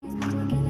Thank looking